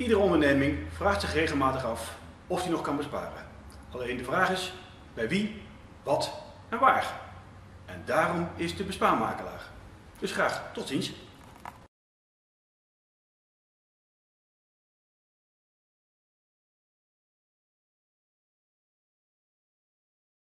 Iedere onderneming vraagt zich regelmatig af of hij nog kan besparen. Alleen de vraag is bij wie, wat en waar. En daarom is de bespaarmakelaar. Dus graag tot ziens.